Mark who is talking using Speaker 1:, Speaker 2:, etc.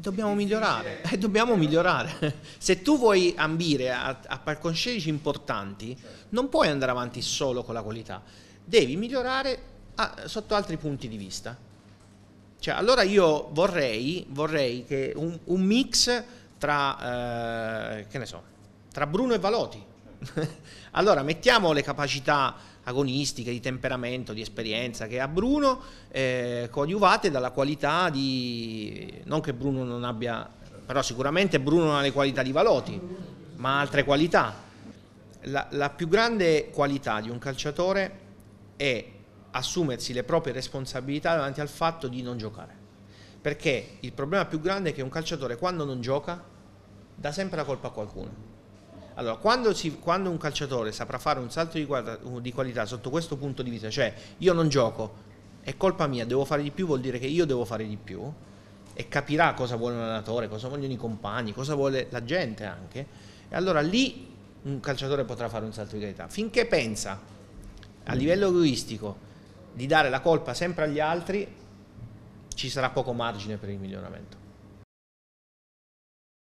Speaker 1: Dobbiamo migliorare, e dobbiamo migliorare. Se tu vuoi ambire a, a palcoscenici importanti, non puoi andare avanti solo con la qualità, devi migliorare a, sotto altri punti di vista. Cioè, allora io vorrei, vorrei che un, un mix tra, eh, che ne so, tra Bruno e Valoti. allora mettiamo le capacità agonistiche, di temperamento, di esperienza che ha Bruno, eh, coadiuvate dalla qualità di... non che Bruno non abbia, però sicuramente Bruno non ha le qualità di Valoti, ma altre qualità. La, la più grande qualità di un calciatore è assumersi le proprie responsabilità davanti al fatto di non giocare. Perché il problema più grande è che un calciatore quando non gioca dà sempre la colpa a qualcuno. Allora, quando, si, quando, un calciatore saprà fare un salto di, guarda, di, qualità sotto questo punto di vista, cioè io non gioco, è colpa mia, devo fare di più, vuol dire che io devo fare di più, e capirà cosa vuole un allenatore, cosa vogliono i compagni, cosa vuole la gente anche, e allora lì un calciatore potrà fare un salto di qualità. Finché pensa a livello egoistico di dare la colpa sempre agli altri, ci sarà poco margine per il miglioramento.